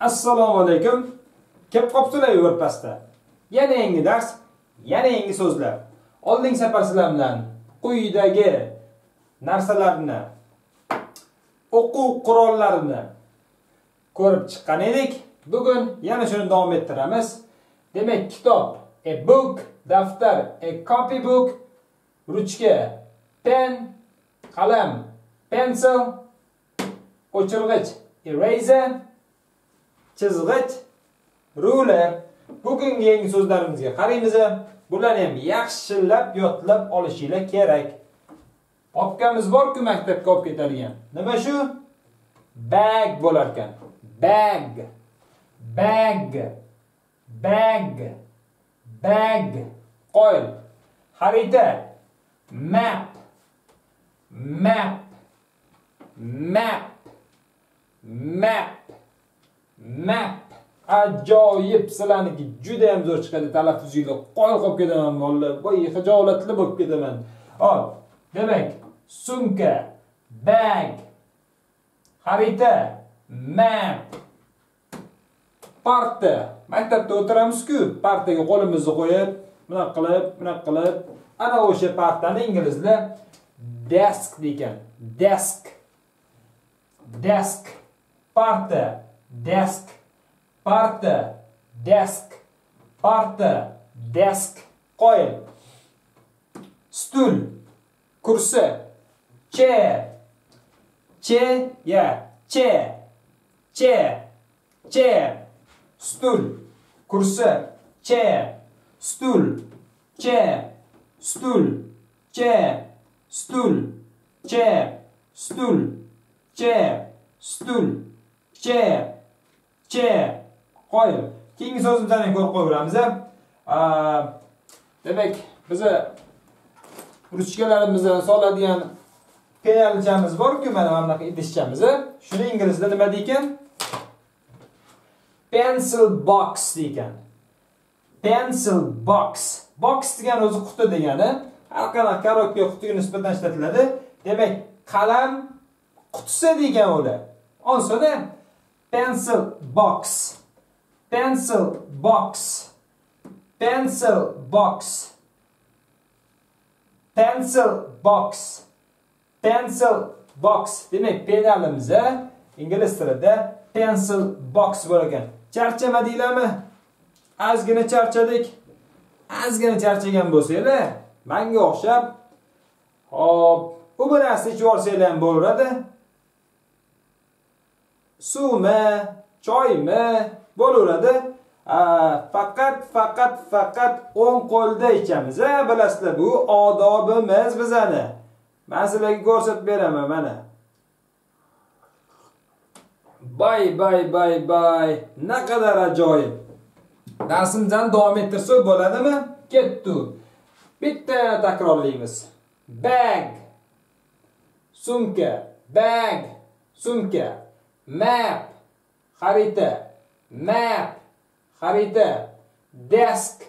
assalomu alaykum. Kelib qolibsizlar yo'lpasda yana yangi dars yana yangi so'zlar. Oldingi safar sizlar bilan quyidagi narsalarni o'quv qurollarini ko'rib chiqqan edik. Bugun yana shuni davom ettiramiz. Demak kitob a book daftar a copybook ruchka pen qalam pencil o'chirg'ich eraser chizg'ich ruler. Bugungi yangi so'zlarimizga qaraymiz. Bularni ham yaxshilab yodlab olishinglar kerak. Popkamiz bor-ku maktabga olib ketadigan? Nima shu? Bag bo'lar ekan bag. Bag bag. Bag. Qo'l xarita. Map. Map. Map. Map. Map. Ajoyib sizlarniki juda ham zo'r chiqadi. Talaffuzinglar qoyil qolib ketaman bolalar voy hijolatli bo'lib ketaman. Hop demak sumka. Bag. Xarita. Map. Parta maktabda o'tiramizku. Partaga qo'limizni qo'yib bunaqa qilib bunaqa qilib. Ana o'sha partani inglizlar desk degan. desk. Desk. Parta desk. Parta desk. Parta desk. Qo'yil stul. Kursi. Chair chair ya. Chair chair chair stul. Kursi. Che, stul. Che, stul. Che, stul. Che, stul. Che, stul. Che, che. qoyil keyingi so'zimizni ko'rib qo'yaveramiz demak bizni ruchkalarimizni soladigan penalchamiz borku mana mana bunaqa idishchamiz shuni inglizda nima deykan? Pencil box degan pencil box. Box degani o'zi quti degani. Har qanaqa korobka qutiga nisbatan ishlatiladi. Demak qalam qutisi degan ular onsada pencil box. Pencil box. Pencil box. Pencil box. Pencil box. Demak penalimiz eh, ingliz tilida pencil box bo'lgan. Charchamadinglarmi ozgina charchadik. Ozgina charchagan bo'lsanglar manga o'xshab hop u bir narsa ichib olsanglar ham bo'laveradi. Suvmi choymi bo'laveradi. Faqat faqat faqat o'ng qo'lda ichamiz a bilasizlar bu odobimiz bizani. Man sizlarga ko'rsatib beraman mana. Bay bay bay bay. Naqadar ajoyib darsimizdan davom ettirsak bo'ladimi ketdi bitta takrorlaymiz bag. Sumka bag. Sumka map. Xarita map. Xarita desk.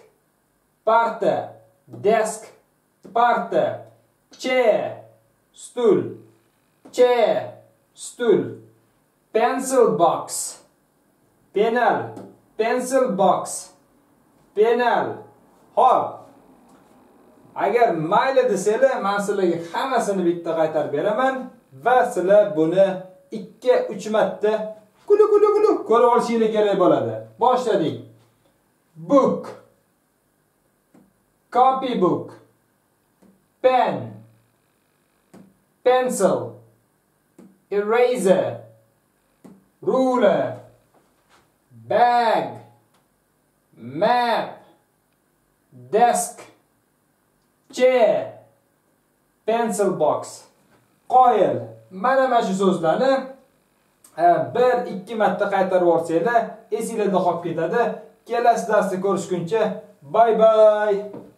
Parta desk. Parta chair. Stul chair. Stul pencil box. Penal. Pencil box. Penal. Hop agar mayli desanglar men sizlarga hammasini bitta qaytarib beraman va sizlar buni 2-3 marta kulu kulu kulu ko'rib olishinglar kerak bo'ladi. Boshladik. Book. Copy book. Pen. Pencil. Eraser. Ruler bag map desk chair pencil box qoyil mana mana shu so'zlarni e, bir ikki marta qaytarib yuborsanglar esingizda qolib ketadi kelasi darsda ko'rishguncha bye bye.